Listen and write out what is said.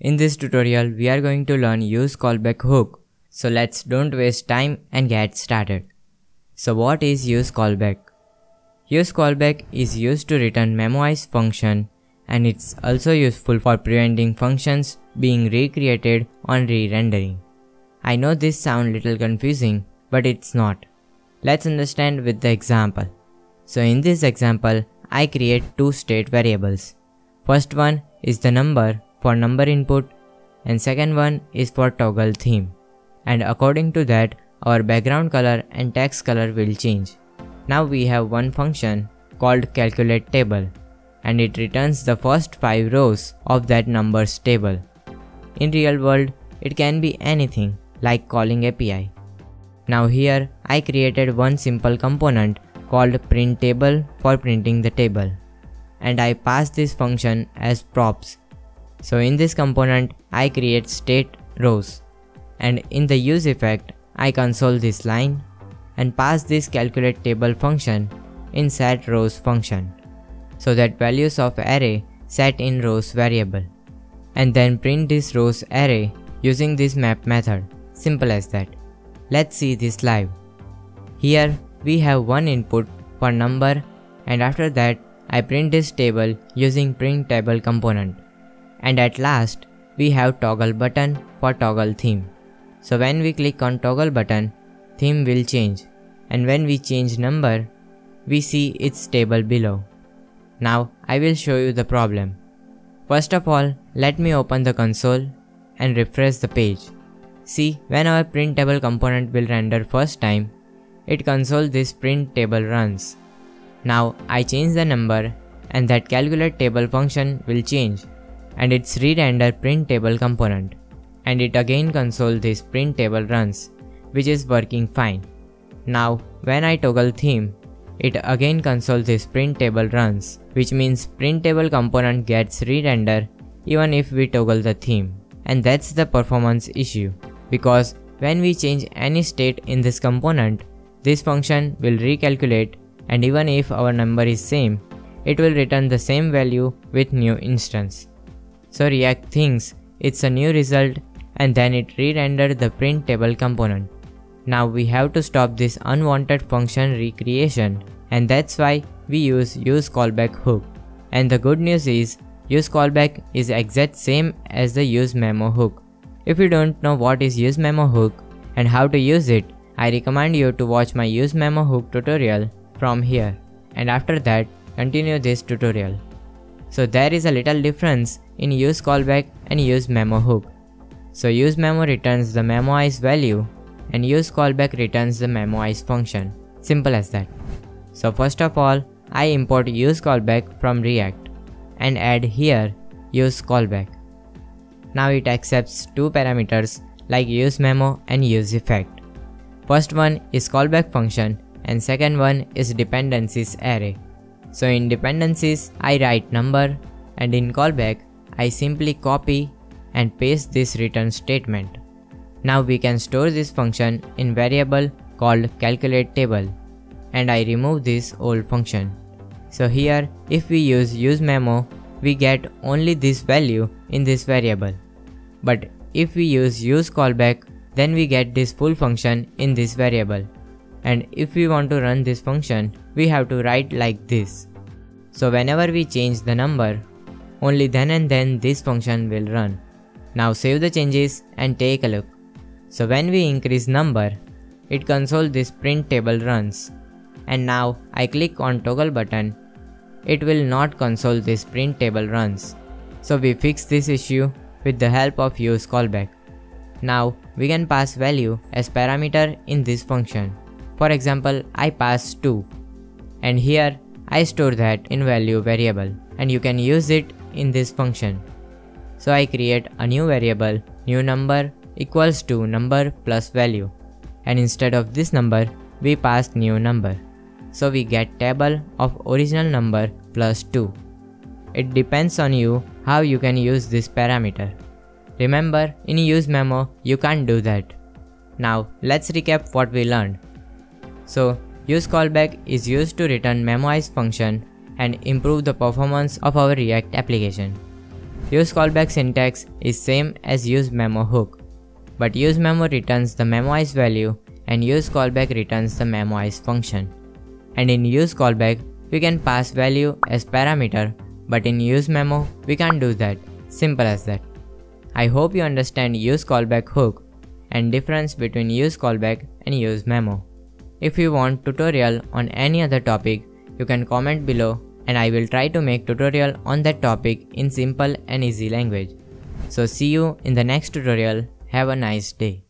In this tutorial, we are going to learn use callback hook. So let's don't waste time and get started. So what is use callback? Use callback is used to return memoized function and it's also useful for preventing functions being recreated on re-rendering. I know this sound little confusing, but it's not. Let's understand with the example. So in this example, I create two state variables. First one is the number for number input and second one is for toggle theme. And according to that, our background color and text color will change. Now we have one function called calculate table and it returns the first 5 rows of that numbers table. In real world, it can be anything like calling API. Now here I created one simple component called print table for printing the table and I pass this function as props. So in this component I create state rows. And in the use effect I console this line and pass this calculate table function in set rows function. So that values of array set in rows variable. And then print this rows array using this map method. Simple as that. Let's see this live. Here we have one input for number and after that I print this table using print table component. And at last, we have toggle button for toggle theme. So when we click on toggle button, theme will change. And when we change number, we see its table below. Now I will show you the problem. First of all, let me open the console and refresh the page. See, when our print table component will render first time, it console this print table runs. Now I change the number and that calculate table function will change and its re-render print table component and it again console this print table runs which is working fine. Now when I toggle theme it again console this print table runs which means print table component gets re-render even if we toggle the theme and that's the performance issue because when we change any state in this component this function will recalculate and even if our number is same, it will return the same value with new instance. So React thinks it's a new result and then it re-rendered the print table component. Now we have to stop this unwanted function recreation and that's why we use use callback hook. And the good news is use callback is exact same as the use memo hook. If you don't know what is use memo hook and how to use it, I recommend you to watch my use memo hook tutorial from here and after that continue this tutorial. So there is a little difference in use callback and use memo hook. So use memo returns the memoized value and use callback returns the memoized function. Simple as that. So first of all, I import use callback from React and add here use callback. Now it accepts two parameters like use memo and use effect. First one is callback function and second one is dependencies array. So in dependencies I write number and in callback I simply copy and paste this return statement. Now we can store this function in variable called calculate table and I remove this old function. So here if we use use memo we get only this value in this variable. But if we use use callback then we get this full function in this variable and if we want to run this function, we have to write like this. So whenever we change the number, only then and then this function will run. Now save the changes and take a look. So when we increase number, it console this print table runs. And now I click on toggle button, it will not console this print table runs. So we fix this issue with the help of use callback. Now we can pass value as parameter in this function. For example, I pass 2 and here I store that in value variable and you can use it in this function. So I create a new variable new number equals to number plus value and instead of this number we pass new number. So we get table of original number plus 2. It depends on you how you can use this parameter. Remember in use memo you can't do that. Now let's recap what we learned. So use callback is used to return memoized function and improve the performance of our React application. Use callback syntax is same as use memo hook, but use memo returns the memoized value and use callback returns the memoized function. And in use callback, we can pass value as parameter, but in use memo, we can't do that. Simple as that. I hope you understand use callback hook and difference between use callback and use memo. If you want tutorial on any other topic, you can comment below and I will try to make tutorial on that topic in simple and easy language. So see you in the next tutorial. Have a nice day.